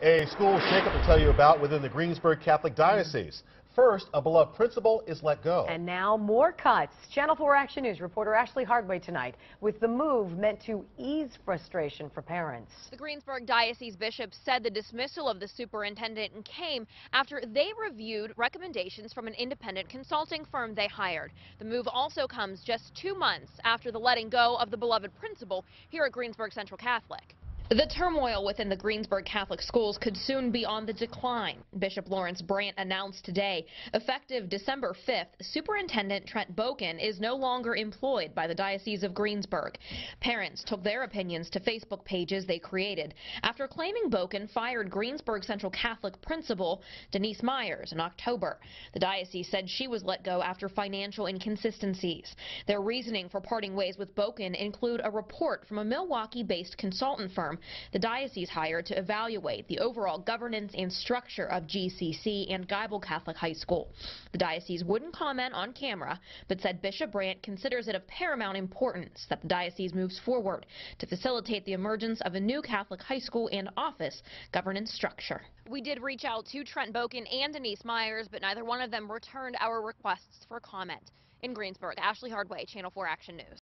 A school shakeup to tell you about within the Greensburg Catholic Diocese. First, a beloved principal is let go. And now more cuts. Channel 4 Action News reporter Ashley Hardway tonight with the move meant to ease frustration for parents. The Greensburg Diocese bishop said the dismissal of the superintendent came after they reviewed recommendations from an independent consulting firm they hired. The move also comes just two months after the letting go of the beloved principal here at Greensburg Central Catholic. The turmoil within the Greensburg Catholic schools could soon be on the decline. Bishop Lawrence Brandt announced today, effective December 5th, Superintendent Trent Bocan is no longer employed by the Diocese of Greensburg. Parents took their opinions to Facebook pages they created after claiming Bocan fired Greensburg Central Catholic principal Denise Myers in October. The diocese said she was let go after financial inconsistencies. Their reasoning for parting ways with Bocan include a report from a Milwaukee-based consultant firm the diocese hired to evaluate the overall governance and structure of GCC and Geibel Catholic High School. The diocese wouldn't comment on camera, but said Bishop Brandt considers it of paramount importance that the diocese moves forward to facilitate the emergence of a new Catholic high school and office governance structure. We did reach out to Trent Bocan and Denise Myers, but neither one of them returned our requests for comment. In Greensburg, Ashley Hardway, Channel 4 Action News.